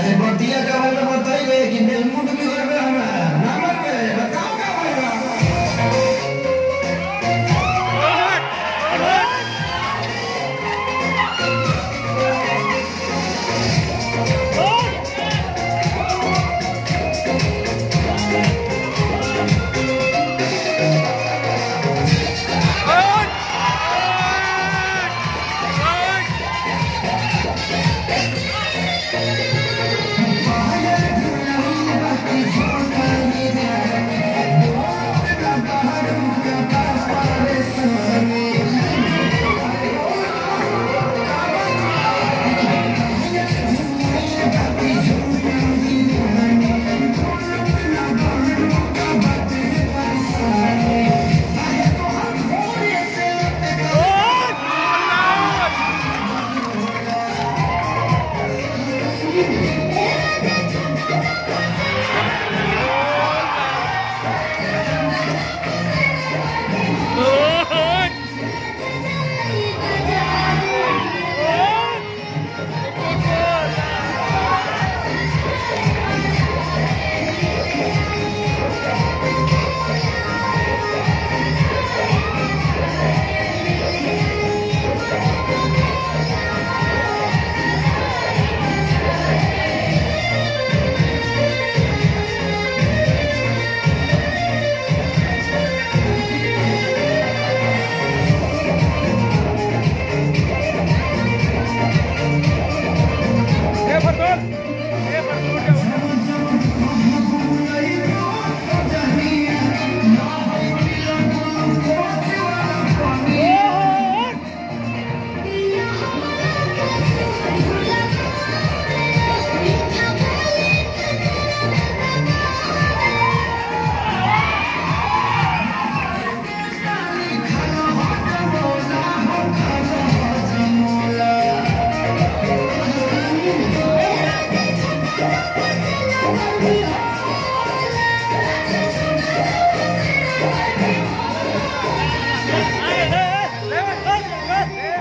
अरे बतिया का मतलब बताइए कि बेलमुट भी हो गया हमें नमक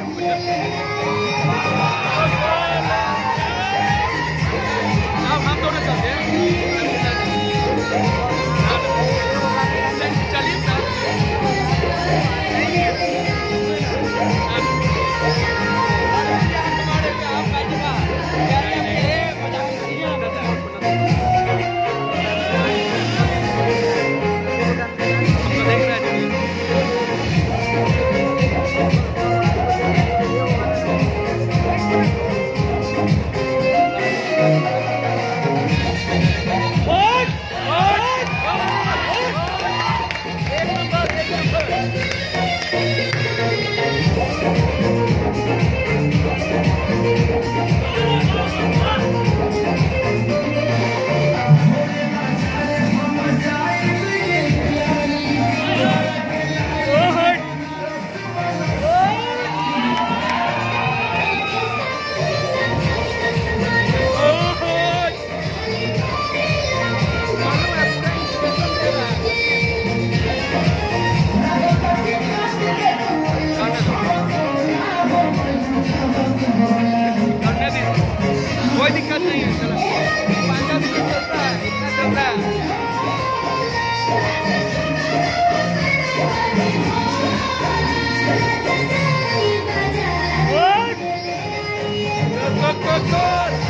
yeah. Go, go, go, go!